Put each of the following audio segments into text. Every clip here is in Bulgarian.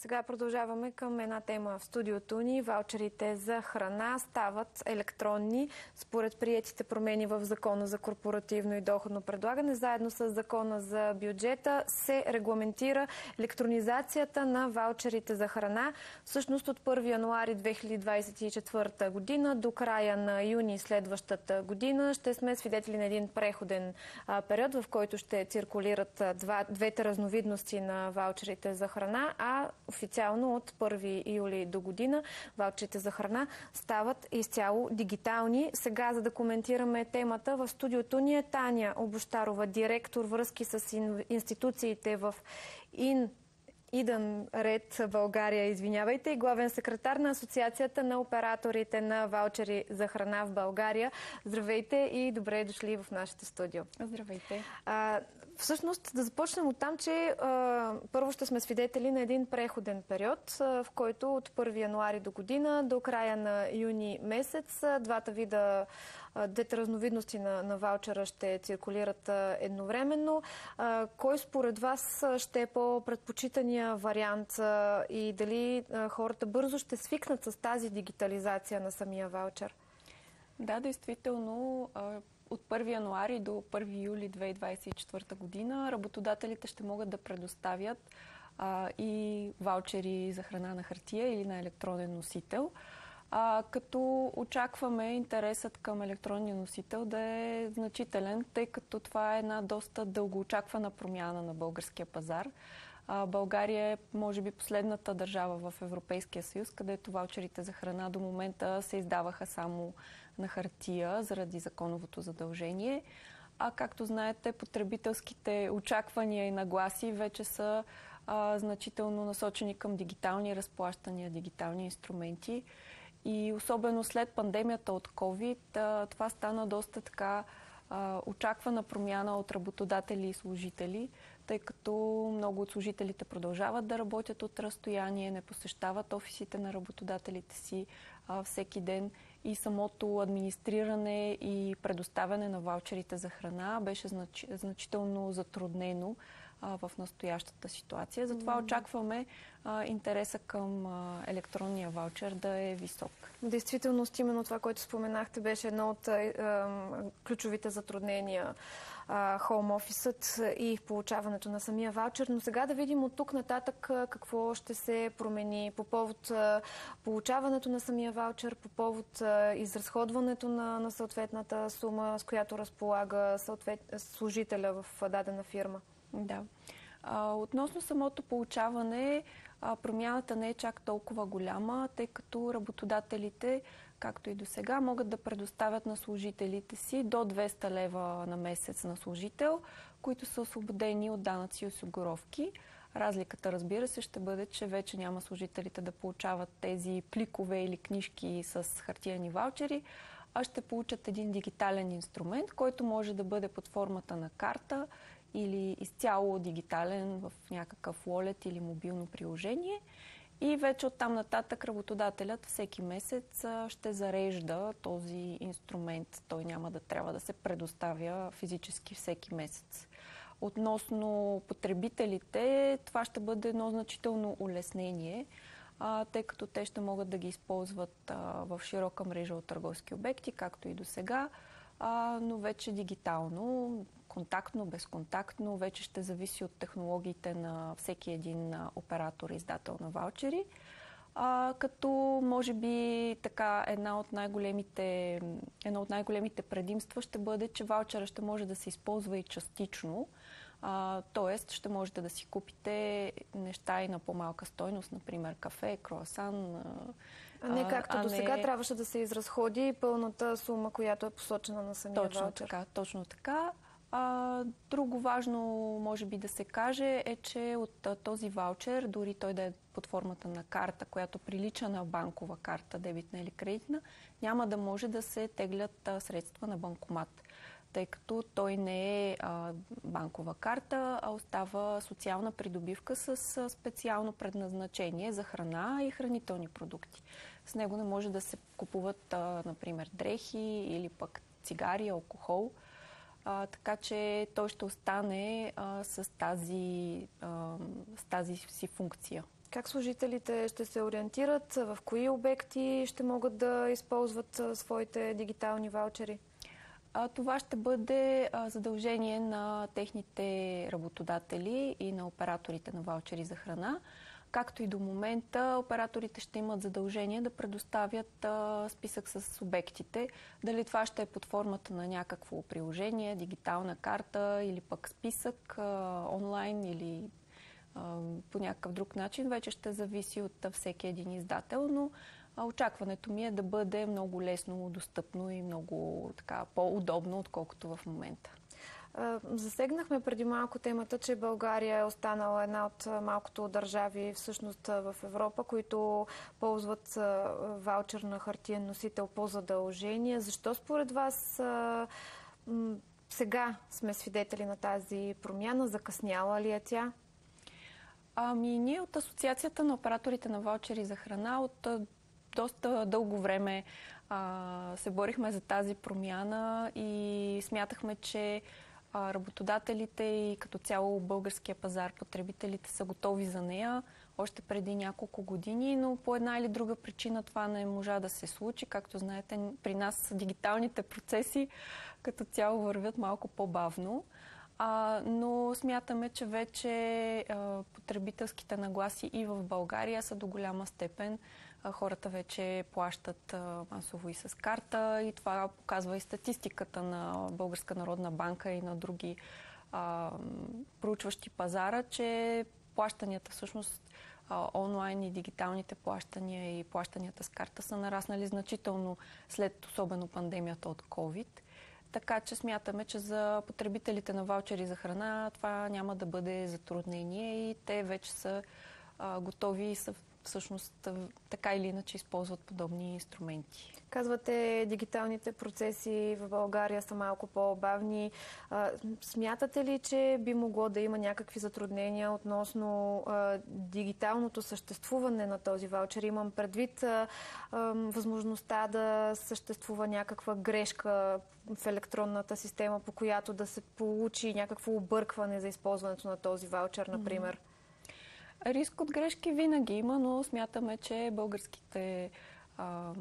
Сега продължаваме към една тема в студиото ни. Ваучерите за храна стават електронни. Според приятите промени в Закона за корпоративно и доходно предлагане, заедно с Закона за бюджета, се регламентира електронизацията на ваучерите за храна. Всъщност от 1 януари 2024 година до края на юни следващата година ще сме свидетели на един преходен период, в който ще циркулират двете разновидности на ваучерите за храна, а официално от 1 юли до година ваучерите за храна стават изцяло дигитални. Сега, за да коментираме темата, в студиото ни е Таня Обощарова, директор връзки с институциите в ИН Идън Ред България, извинявайте, и главен секретар на Асоциацията на операторите на ваучери за храна в България. Здравейте и добре дошли в нашето студио. Здравейте. А, всъщност да започнем от там, че а, първо ще сме свидетели на един преходен период, а, в който от 1 януари до година до края на юни месец двата вида двете разновидности на, на ваучера ще циркулират едновременно. Кой според вас ще е по-предпочитания вариант и дали хората бързо ще свикнат с тази дигитализация на самия ваучер? Да, действително от 1 януари до 1 юли 2024 година работодателите ще могат да предоставят а, и ваучери за храна на хартия или на електронен носител а, като очакваме интересът към електронния носител да е значителен, тъй като това е една доста дългоочаквана промяна на българския пазар. А, България е, може би, последната държава в Европейския съюз, където ваучерите за храна до момента се издаваха само на хартия заради законовото задължение. А както знаете, потребителските очаквания и нагласи вече са а, значително насочени към дигитални разплащания, дигитални инструменти. И особено след пандемията от COVID, това стана доста така очаквана промяна от работодатели и служители, тъй като много от служителите продължават да работят от разстояние, не посещават офисите на работодателите си всеки ден и самото администриране и предоставяне на ваучерите за храна беше значително затруднено в настоящата ситуация. Затова очакваме а, интереса към а, електронния ваучер да е висок. Действително, именно това, което споменахте, беше едно от ключовите затруднения хоум офисът и получаването на самия ваучер. Но сега да видим от тук нататък какво ще се промени по повод получаването на самия ваучер, по повод изразходването на, на съответната сума, с която разполага служителя в дадена фирма. Да. А, относно самото получаване, а, промяната не е чак толкова голяма, тъй като работодателите, както и до сега, могат да предоставят на служителите си до 200 лева на месец на служител, които са освободени от данъци и осигуровки. Разликата, разбира се, ще бъде, че вече няма служителите да получават тези пликове или книжки с хартияни ваучери, а ще получат един дигитален инструмент, който може да бъде под формата на карта или изцяло дигитален в някакъв wallet или мобилно приложение. И вече оттам нататък работодателят всеки месец ще зарежда този инструмент. Той няма да трябва да се предоставя физически всеки месец. Относно потребителите, това ще бъде едно значително улеснение, тъй като те ще могат да ги използват в широка мрежа от търговски обекти, както и до сега но вече дигитално, контактно, безконтактно, вече ще зависи от технологиите на всеки един оператор издател на ваучери. А, като може би така една от най-големите, едно от най-големите предимства ще бъде, че ваучера ще може да се използва и частично. А, тоест, ще можете да си купите неща и на по-малка стойност, например кафе, круасан. А не както а, до сега не... трябваше да се изразходи пълната сума, която е посочена на самия точно ваучер. Така, точно така. А, друго важно, може би да се каже, е, че от а, този ваучер, дори той да е под формата на карта, която прилича на банкова карта, дебитна или кредитна, няма да може да се теглят а, средства на банкомат тъй като той не е а, банкова карта, а остава социална придобивка с а, специално предназначение за храна и хранителни продукти. С него не може да се купуват, а, например, дрехи или пък цигари, алкохол. А, така че той ще остане а, с, тази, а, с тази си функция. Как служителите ще се ориентират? В кои обекти ще могат да използват своите дигитални ваучери? Това ще бъде задължение на техните работодатели и на операторите на ваучери за храна. Както и до момента, операторите ще имат задължение да предоставят а, списък с обектите. Дали това ще е под формата на някакво приложение, дигитална карта или пък списък а, онлайн или а, по някакъв друг начин, вече ще зависи от всеки един издател, но очакването ми е да бъде много лесно достъпно и много така, по-удобно, отколкото в момента. Засегнахме преди малко темата, че България е останала една от малкото държави всъщност в Европа, които ползват ваучер на хартиен носител по задължение. Защо според вас сега сме свидетели на тази промяна? Закъсняла ли е тя? Ами, ние от Асоциацията на операторите на ваучери за храна от доста дълго време а, се борихме за тази промяна и смятахме, че работодателите и като цяло българския пазар, потребителите са готови за нея още преди няколко години, но по една или друга причина това не можа да се случи. Както знаете, при нас дигиталните процеси като цяло вървят малко по-бавно. А, но смятаме, че вече а, потребителските нагласи и в България са до голяма степен хората вече плащат масово и с карта и това показва и статистиката на Българска народна банка и на други а, проучващи пазара, че плащанията всъщност онлайн и дигиталните плащания и плащанията с карта са нараснали значително след особено пандемията от COVID. Така че смятаме, че за потребителите на ваучери за храна това няма да бъде затруднение и те вече са а, готови и са всъщност така или иначе използват подобни инструменти. Казвате, дигиталните процеси в България са малко по-бавни. Смятате ли, че би могло да има някакви затруднения относно дигиталното съществуване на този ваучер? Имам предвид възможността да съществува някаква грешка в електронната система, по която да се получи някакво объркване за използването на този ваучер, например. Mm-hmm. Риск от грешки винаги има, но смятаме, че българските а,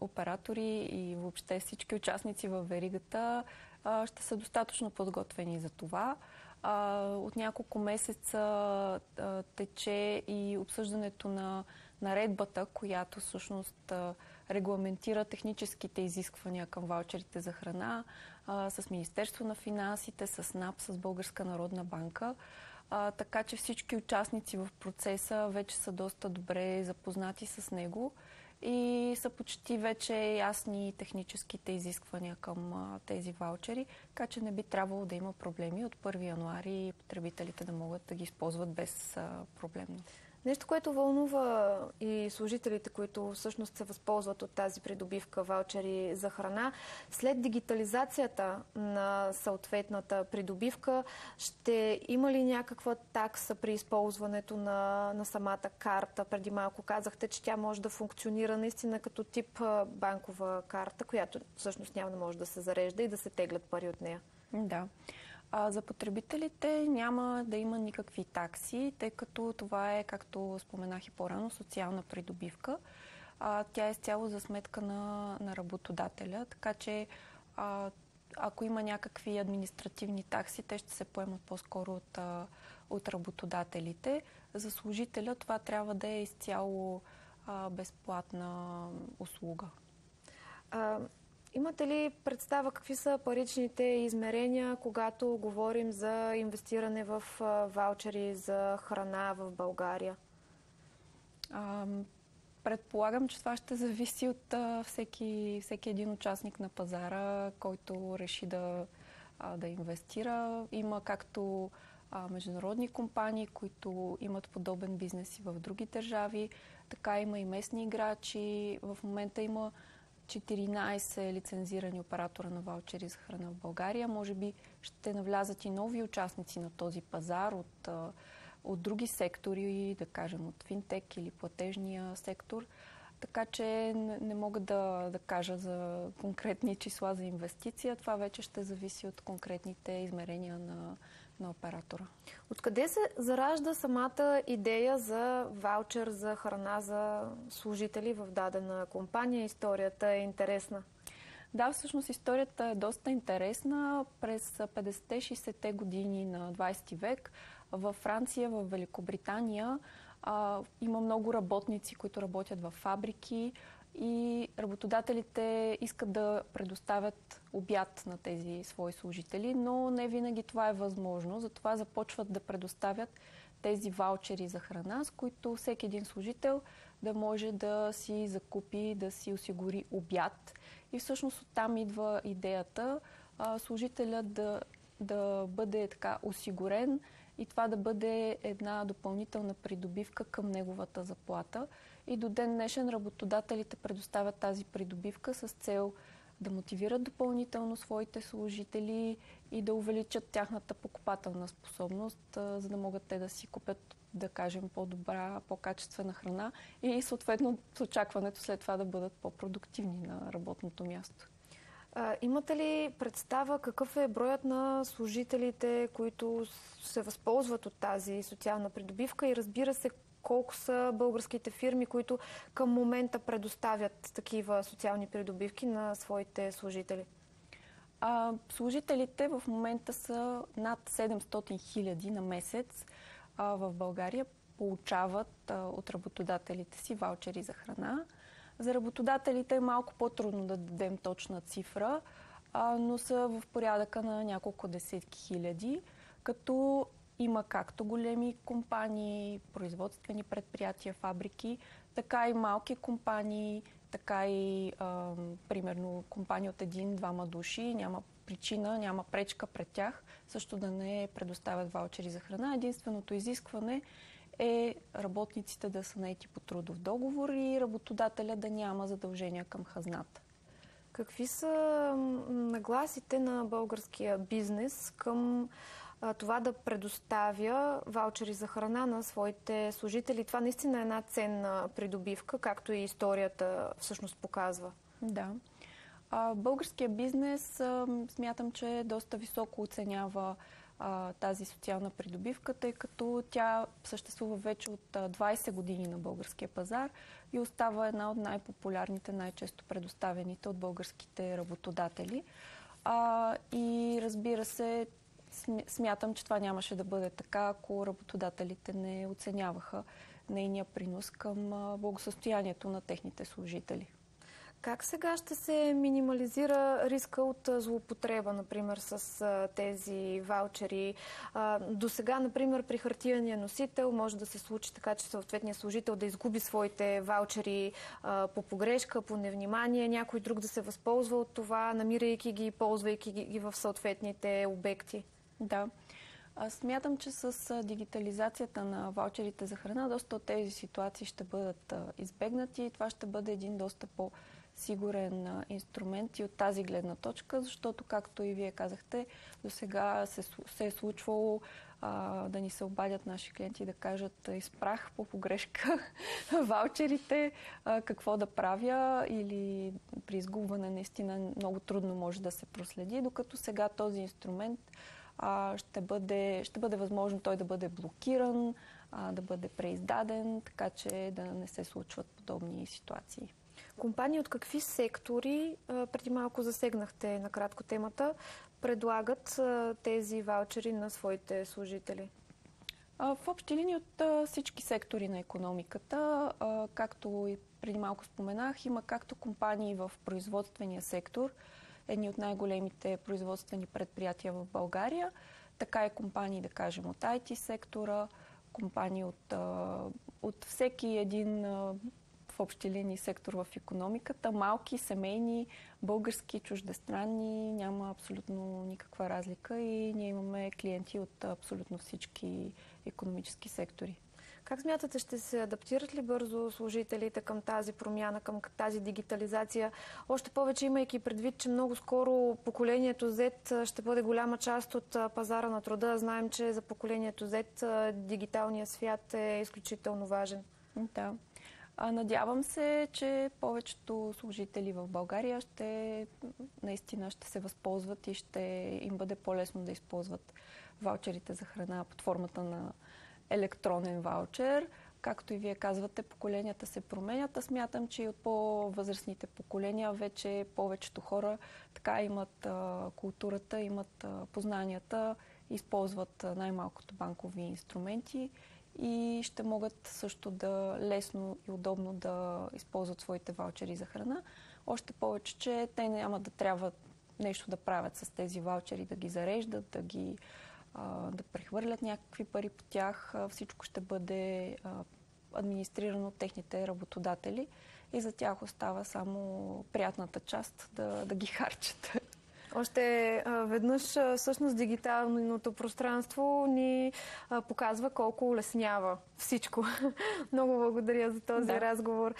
оператори и въобще всички участници в веригата а, ще са достатъчно подготвени за това. А, от няколко месеца а, тече и обсъждането на наредбата, която всъщност а, регламентира техническите изисквания към ваучерите за храна а, с Министерство на финансите, с НАП, с Българска народна банка. А, така че всички участници в процеса вече са доста добре запознати с него и са почти вече ясни техническите изисквания към а, тези ваучери, така че не би трябвало да има проблеми от 1 януари потребителите да могат да ги използват без а, проблемно. Нещо, което вълнува и служителите, които всъщност се възползват от тази придобивка ваучери за храна, след дигитализацията на съответната придобивка, ще има ли някаква такса при използването на, на самата карта? Преди малко казахте, че тя може да функционира наистина като тип банкова карта, която всъщност няма да може да се зарежда и да се теглят пари от нея. Да. А за потребителите няма да има никакви такси, тъй като това е, както споменах и по-рано, социална придобивка. А, тя е цяло за сметка на, на работодателя, така че а, ако има някакви административни такси, те ще се поемат по-скоро от, от работодателите. За служителя това трябва да е изцяло а, безплатна услуга. А, Имате ли представа какви са паричните измерения, когато говорим за инвестиране в ваучери за храна в България? А, предполагам, че това ще зависи от а, всеки, всеки един участник на пазара, който реши да, а, да инвестира. Има както а, международни компании, които имат подобен бизнес и в други държави, така има и местни играчи. В момента има 14 лицензирани оператора на ваучери за храна в България. Може би ще навлязат и нови участници на този пазар от, от други сектори, да кажем от финтек или платежния сектор. Така че не, мога да, да кажа за конкретни числа за инвестиция. Това вече ще зависи от конкретните измерения на, на оператора. Откъде се заражда самата идея за ваучер за храна за служители в дадена компания? Историята е интересна. Да, всъщност историята е доста интересна. През 50-60-те години на 20 век във Франция, в Великобритания а, има много работници, които работят в фабрики и работодателите искат да предоставят обяд на тези свои служители, но не винаги това е възможно. Затова започват да предоставят тези ваучери за храна, с които всеки един служител да може да си закупи, да си осигури обяд. И всъщност оттам идва идеята служителя да, да бъде така осигурен и това да бъде една допълнителна придобивка към неговата заплата. И до ден днешен работодателите предоставят тази придобивка с цел да мотивират допълнително своите служители и да увеличат тяхната покупателна способност, за да могат те да си купят, да кажем, по-добра, по-качествена храна и съответно с очакването след това да бъдат по-продуктивни на работното място. Имате ли представа какъв е броят на служителите, които се възползват от тази социална придобивка и разбира се, колко са българските фирми, които към момента предоставят такива социални придобивки на своите служители? А, служителите в момента са над 700 хиляди на месец а, в България получават а, от работодателите си ваучери за храна. За работодателите е малко по-трудно да дадем точна цифра, а, но са в порядъка на няколко десетки хиляди, като има както големи компании, производствени предприятия, фабрики, така и малки компании, така и а, примерно компании от един-двама души. Няма причина, няма пречка пред тях също да не предоставят ваучери за храна. Единственото изискване е работниците да са наети по трудов договор и работодателя да няма задължения към хазната. Какви са нагласите на българския бизнес към това да предоставя ваучери за храна на своите служители. Това наистина е една ценна придобивка, както и историята всъщност показва. Да. Българския бизнес смятам, че доста високо оценява тази социална придобивка, тъй като тя съществува вече от 20 години на българския пазар и остава една от най-популярните, най-често предоставените от българските работодатели. А, и разбира се, смятам, че това нямаше да бъде така, ако работодателите не оценяваха нейния принос към благосъстоянието на техните служители. Как сега ще се минимализира риска от злоупотреба, например, с тези ваучери? До сега, например, при хартияния носител може да се случи така, че съответният служител да изгуби своите ваучери по погрешка, по невнимание, някой друг да се възползва от това, намирайки ги и ползвайки ги в съответните обекти. Да. Смятам, че с дигитализацията на ваучерите за храна, доста от тези ситуации ще бъдат избегнати и това ще бъде един доста по-сигурен инструмент и от тази гледна точка, защото, както и вие казахте, до сега се, се е случвало а, да ни се обадят наши клиенти да кажат изпрах по погрешка ваучерите, а, какво да правя или при изгубване наистина много трудно може да се проследи, докато сега този инструмент а, ще, бъде, ще бъде възможно той да бъде блокиран, а, да бъде преиздаден, така че да не се случват подобни ситуации. Компании от какви сектори, преди малко засегнахте накратко темата, предлагат тези ваучери на своите служители? В общи линии от всички сектори на економиката, както и преди малко споменах, има както компании в производствения сектор, едни от най-големите производствени предприятия в България, така и компании, да кажем, от IT сектора, компании от, от всеки един в общи линии сектор в економиката, малки, семейни, български, чуждестранни, няма абсолютно никаква разлика и ние имаме клиенти от абсолютно всички економически сектори. Как смятате, ще се адаптират ли бързо служителите към тази промяна, към тази дигитализация? Още повече имайки предвид, че много скоро поколението Z ще бъде голяма част от пазара на труда. Знаем, че за поколението Z дигиталният свят е изключително важен. Да. Надявам се, че повечето служители в България ще наистина ще се възползват и ще им бъде по-лесно да използват ваучерите за храна под формата на електронен ваучер. Както и вие казвате, поколенията се променят. Аз смятам, че и от по-възрастните поколения вече повечето хора така имат а, културата, имат а, познанията, използват най-малкото банкови инструменти и ще могат също да лесно и удобно да използват своите ваучери за храна. Още повече, че те няма да трябва нещо да правят с тези ваучери, да ги зареждат, да ги да прехвърлят някакви пари по тях. Всичко ще бъде администрирано от техните работодатели и за тях остава само приятната част да, да ги харчат. Още веднъж всъщност дигиталното пространство ни показва колко улеснява всичко. Много благодаря за този да. разговор.